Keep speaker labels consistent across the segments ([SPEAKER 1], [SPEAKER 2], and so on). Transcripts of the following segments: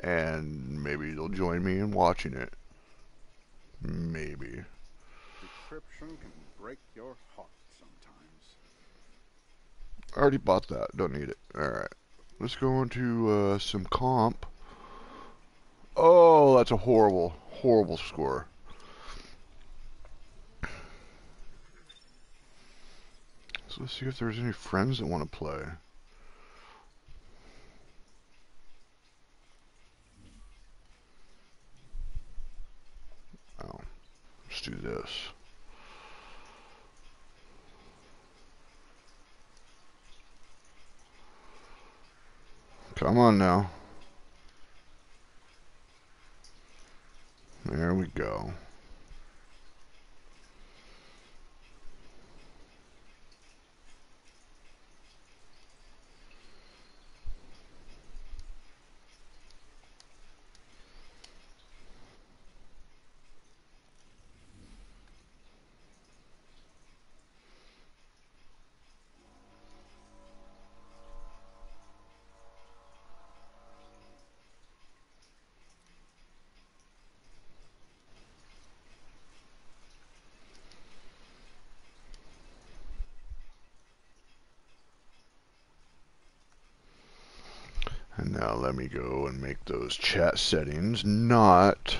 [SPEAKER 1] and maybe they'll join me in watching it. Maybe.
[SPEAKER 2] Decryption can break your heart sometimes.
[SPEAKER 1] I already bought that. Don't need it. Alright. Let's go into uh, some comp. Oh, that's a horrible, horrible score. So let's see if there's any friends that want to play. Oh, let's do this. Come on now. There we go. And now let me go and make those chat settings not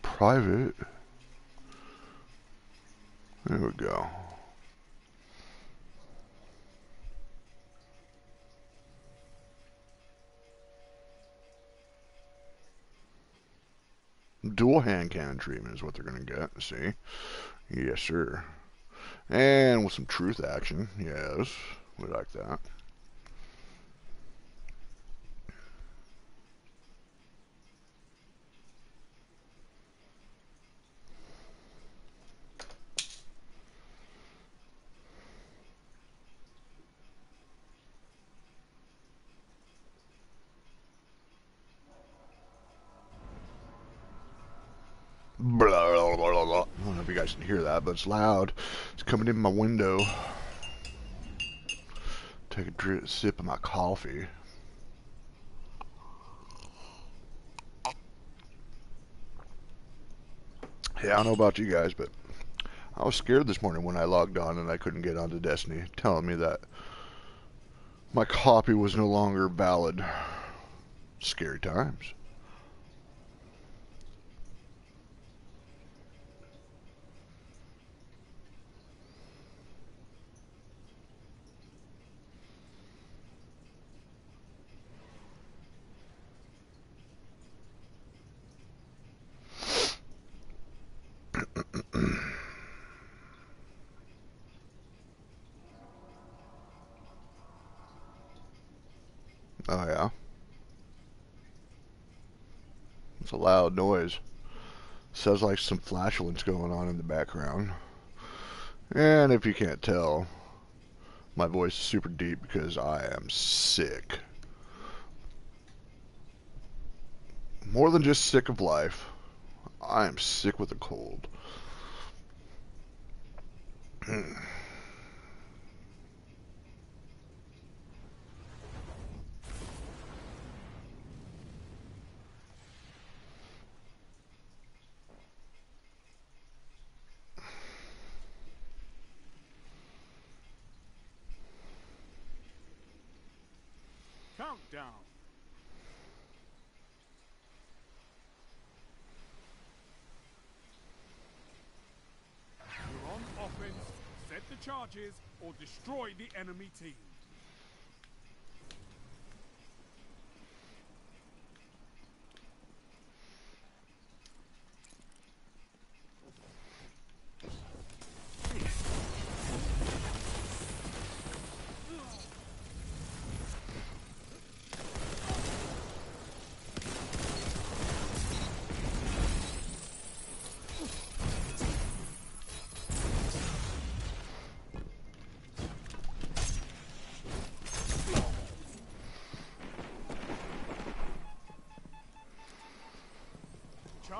[SPEAKER 1] private. There we go. Dual hand cannon treatment is what they're going to get, see? Yes, sir. And with some truth action, yes, we like that. Blah, blah, blah, blah, blah. I don't know if you guys can hear that, but it's loud. It's coming in my window. Take a drip, sip of my coffee. Yeah, I don't know about you guys, but I was scared this morning when I logged on and I couldn't get onto Destiny, telling me that my copy was no longer valid. Scary times. Oh yeah. It's a loud noise. Sounds like some flatulence going on in the background. And if you can't tell, my voice is super deep because I am sick. More than just sick of life, I am sick with a cold.
[SPEAKER 2] Countdown. You're on offense. Set the charges or destroy the enemy team.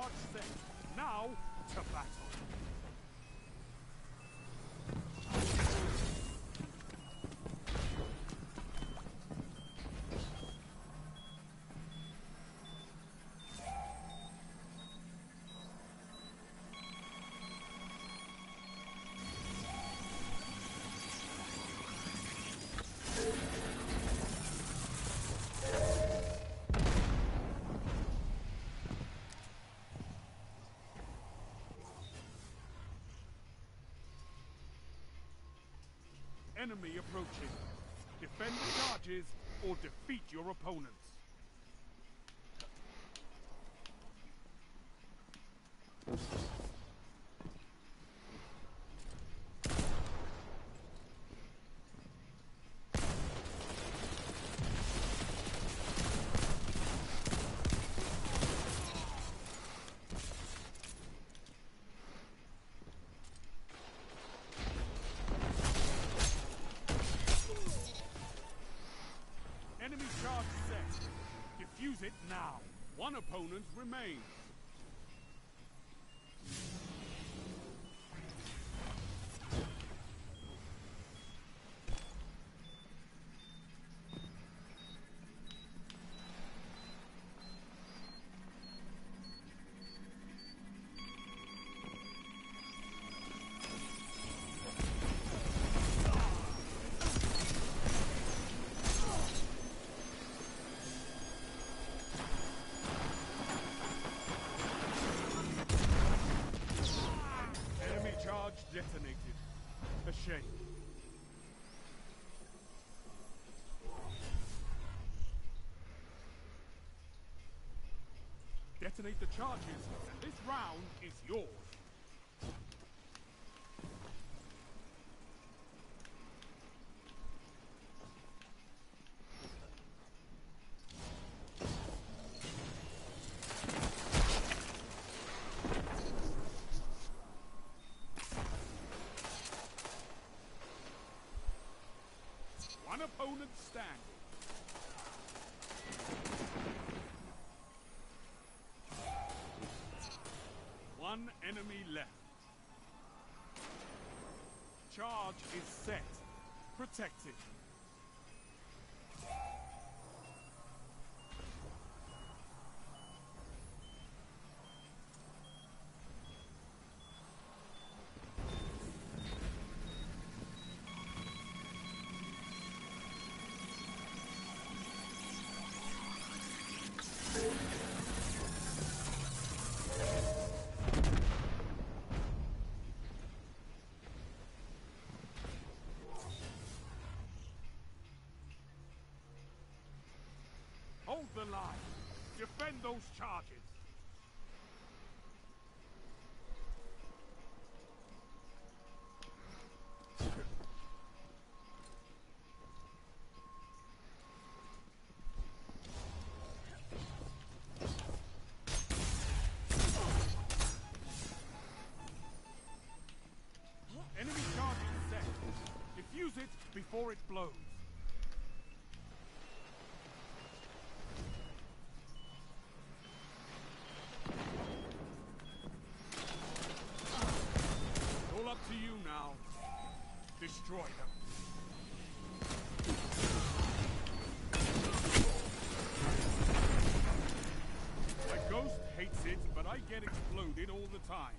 [SPEAKER 2] Charge set. Now to battle. Enemy approaching. Defend the charges or defeat your opponents. Enemy One opponent remains. Detonate the charges, and this round is yours. One opponent standing. Enemy left. Charge is set. Protect Destroy them. My ghost hates it, but I get exploded all the time.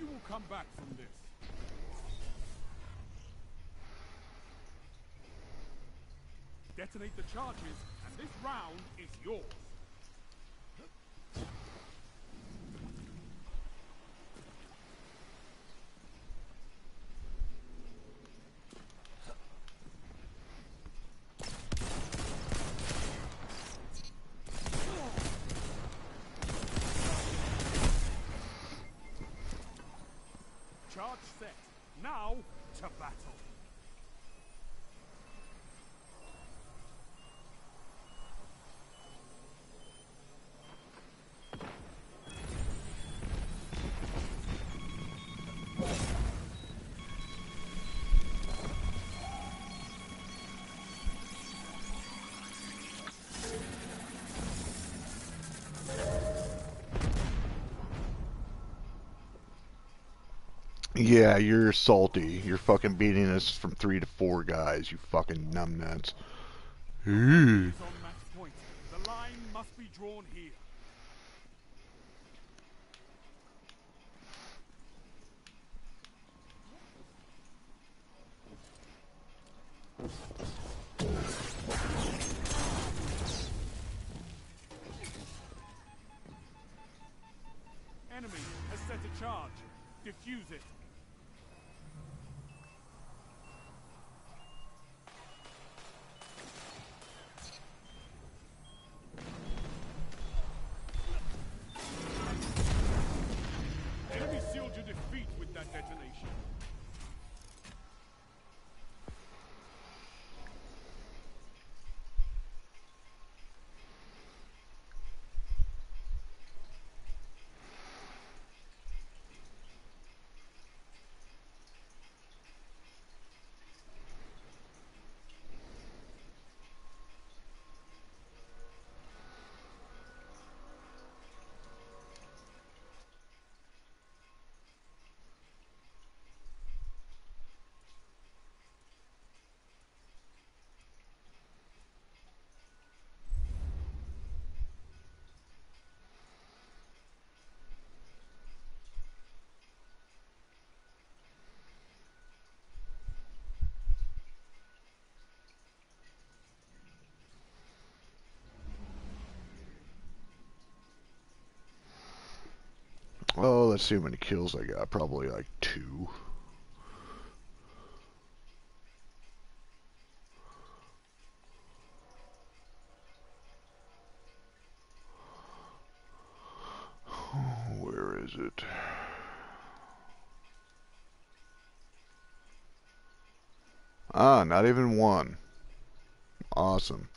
[SPEAKER 2] You will come back from this. Detonate the charges, and this round is yours. Charge set. Now to battle.
[SPEAKER 1] Yeah, you're salty. You're fucking beating us from three to four guys, you fucking numbnuts.
[SPEAKER 2] Enemy has set a charge. Defuse it.
[SPEAKER 1] Let's see how many kills I got. Probably like two. Where is it? Ah, not even one. Awesome.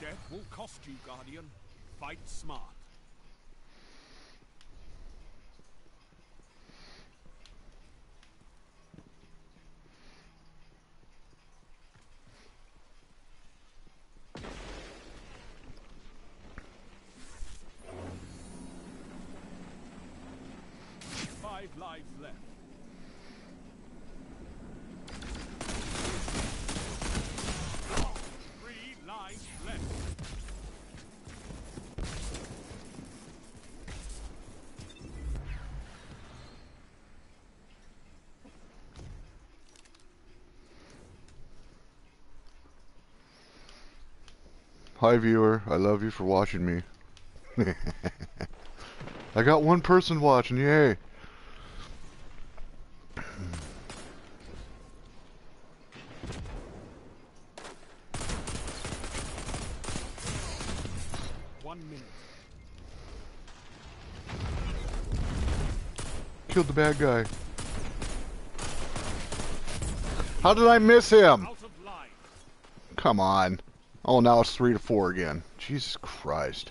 [SPEAKER 2] Death will cost you, Guardian. Fight smart. Five lives left. Three lives left.
[SPEAKER 1] Hi, viewer. I love you for watching me. I got one person watching. Yay.
[SPEAKER 2] One minute.
[SPEAKER 1] Killed the bad guy. How did I miss him?
[SPEAKER 2] Out of lives.
[SPEAKER 1] Come on. Oh, now it's three to four again. Jesus Christ.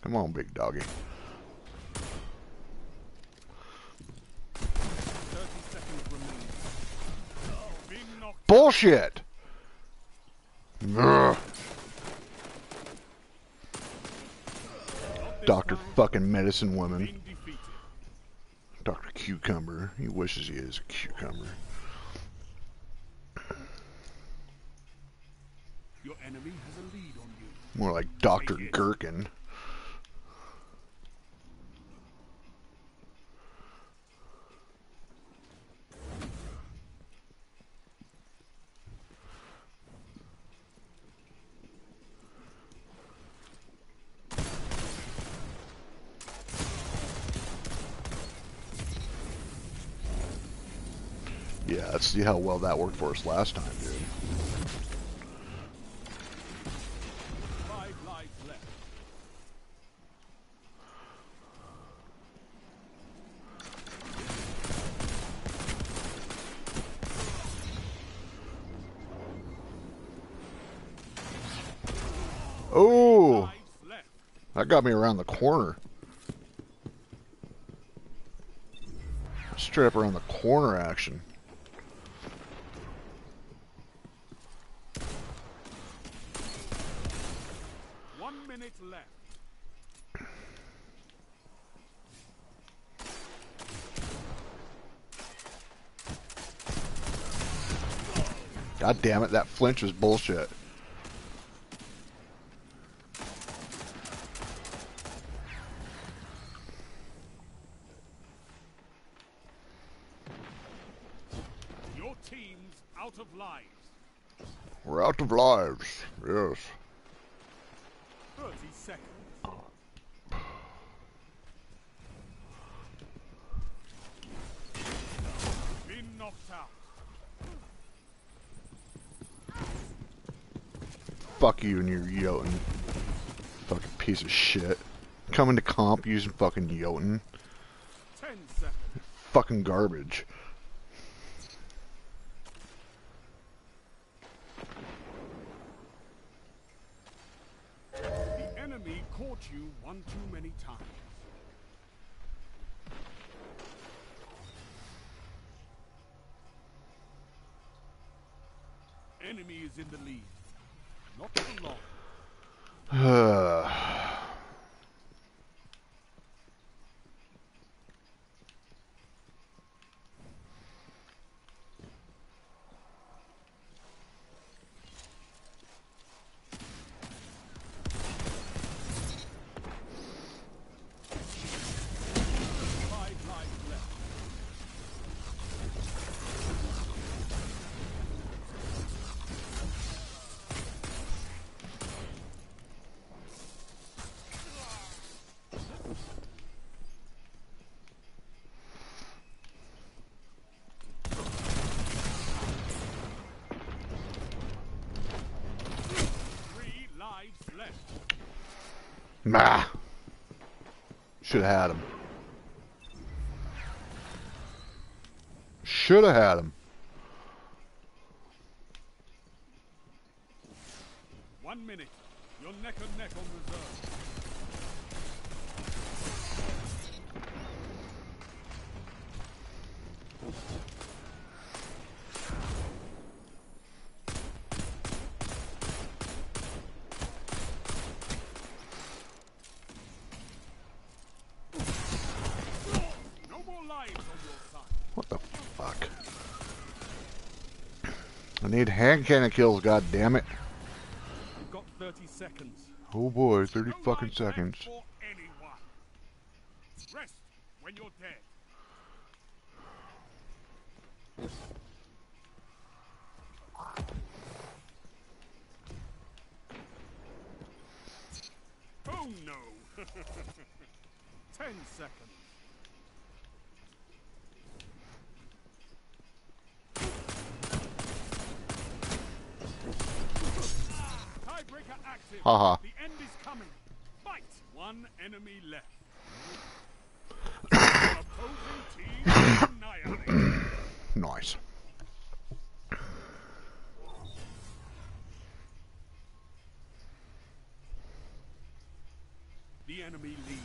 [SPEAKER 1] Come on, big doggy.
[SPEAKER 2] 30 seconds remaining. Being knocked
[SPEAKER 1] Bullshit! Ugh. Doctor fucking medicine woman.
[SPEAKER 2] Being defeated.
[SPEAKER 1] Dr. Cucumber. He wishes he is a cucumber.
[SPEAKER 2] Your enemy has a lead on you.
[SPEAKER 1] More like Dr. Gherkin. Yeah, let's see how well that worked for us last time, dude. Oh! That got me around the corner. Straight up around the corner action.
[SPEAKER 2] One minute left.
[SPEAKER 1] God damn it, that flinch was bullshit.
[SPEAKER 2] Your team's out of lives.
[SPEAKER 1] We're out of lives. Yes.
[SPEAKER 2] 30 seconds.
[SPEAKER 1] Fuck you and your Jotun. Fucking piece of shit. Coming to comp using fucking Jotun.
[SPEAKER 2] 10.
[SPEAKER 1] Fucking garbage.
[SPEAKER 2] The enemy caught you one too many times. Enemy is in the lead. Not for long. Five lives left. Three lives left.
[SPEAKER 1] Nah. Should have had him. Should have had him.
[SPEAKER 2] One minute. You're neck and neck on reserve. No more lives on your side.
[SPEAKER 1] What the fuck? I need hand cannon kills, god damn it.
[SPEAKER 2] You've got 30 seconds.
[SPEAKER 1] Oh boy, 30
[SPEAKER 2] No
[SPEAKER 1] fucking seconds.
[SPEAKER 2] Rest when you're dead. Oh no! Ten seconds.
[SPEAKER 1] Haha.
[SPEAKER 2] The end is coming. Fight. One enemy left. Opposing team annihilated.
[SPEAKER 1] Nice.
[SPEAKER 2] The enemy leads.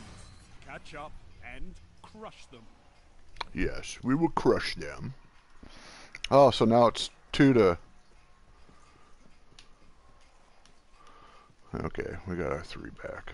[SPEAKER 2] Catch up and crush them.
[SPEAKER 1] Yes, we will crush them. Oh, so now it's two to. Okay, we got our three back.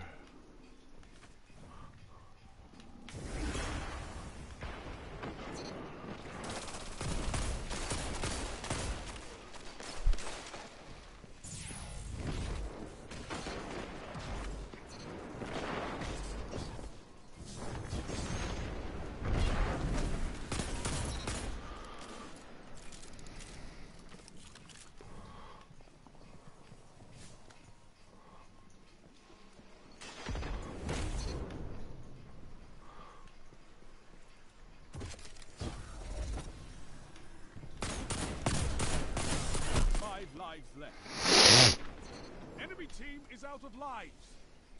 [SPEAKER 2] team is out of lives.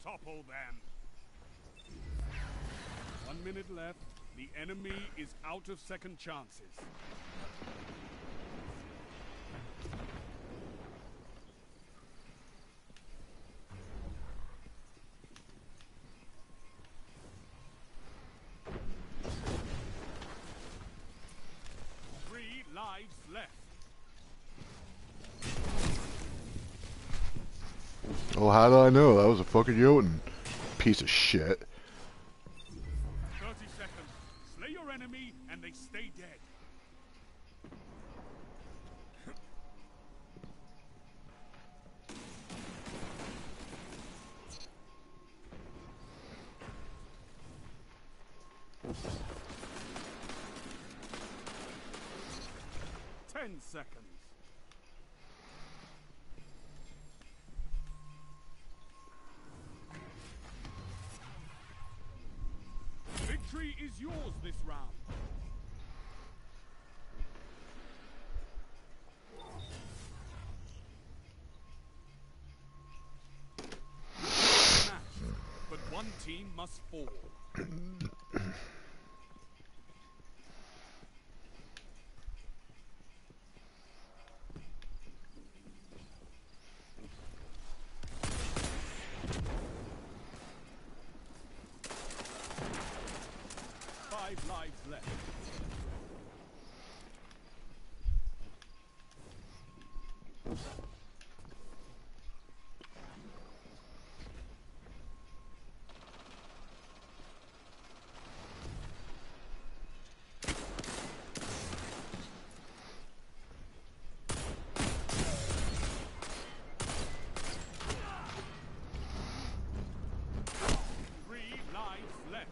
[SPEAKER 2] Topple them. One minute left. The enemy is out of second chances. Three lives left.
[SPEAKER 1] Well, how do I know? That was a fucking Jotun. Piece of shit.
[SPEAKER 2] One team must fall. Five lives left. Three lives left.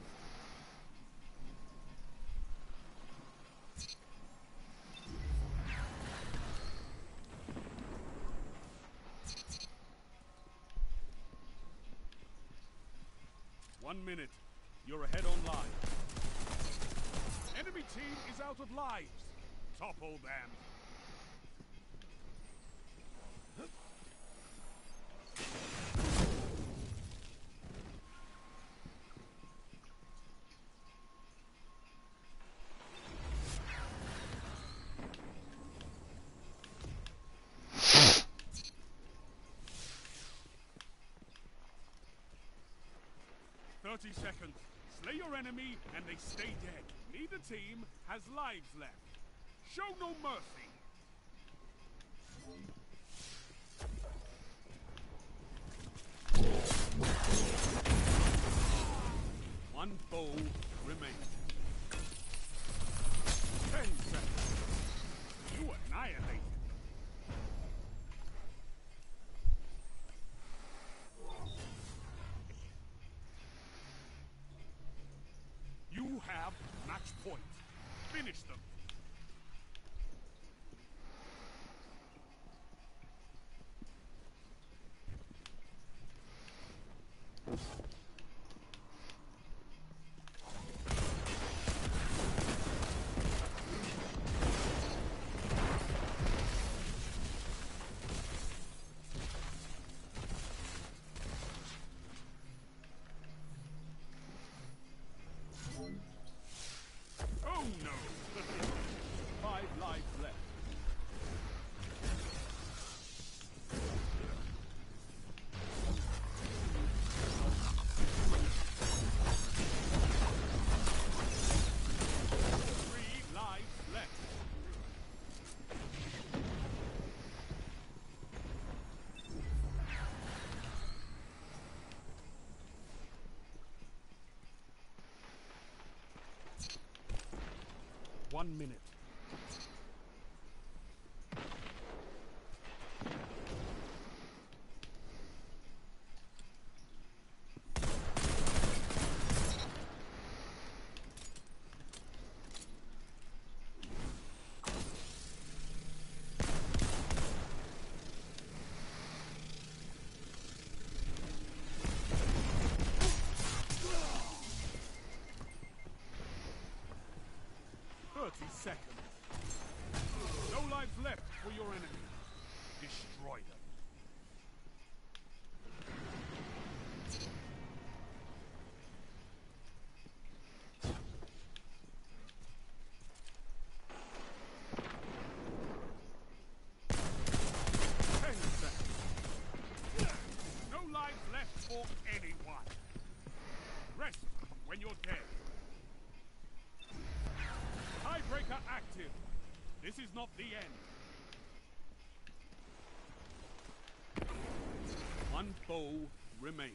[SPEAKER 2] One minute. You're ahead on lives. Enemy team is out of lives. Topple them. Thirty seconds. Slay your enemy and they stay dead. Neither team has lives left. Show no mercy. One foe remains. Ten seconds. You annihilated. You have match point. Finish them. Oh no! Five lives left. Three lives left. One minute. Seconds. No lives left for your enemy. Destroy them. Ten seconds. No lives left for anyone. Rest when you're dead. Tiebreaker active. This is not the end. One foe remains.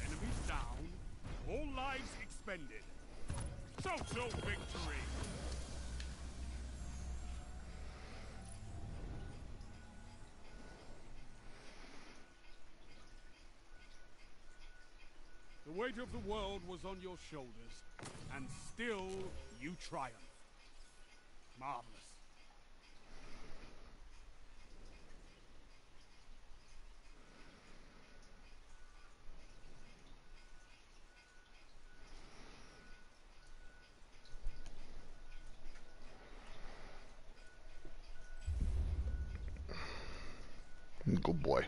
[SPEAKER 2] Enemies down, all lives expended. Total victory! The weight of the world was on your shoulders, and still you triumphed. Marvelous.
[SPEAKER 1] Good boy.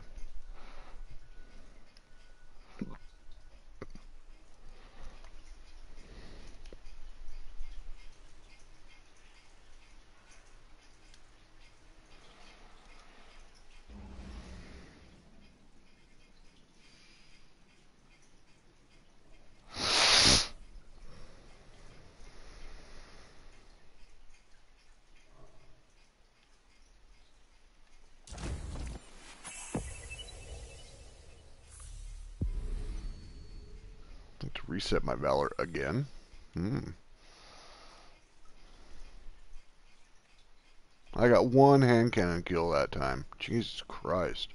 [SPEAKER 1] to reset my valor again. Hmm. I got one hand cannon kill that time. Jesus Christ.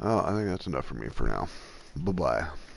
[SPEAKER 1] Oh, I think that's enough for me for now. Bye-bye.